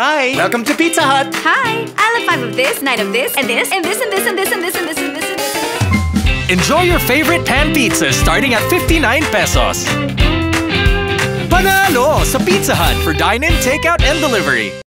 Hi! Welcome to Pizza Hut! Hi! I'll have five of this, nine of this, and this, and this, and this, and this, and this, and this, and this, and this. Enjoy your favorite pan pizzas starting at 59 pesos. Panalo sa Pizza Hut for dine-in, takeout, and delivery.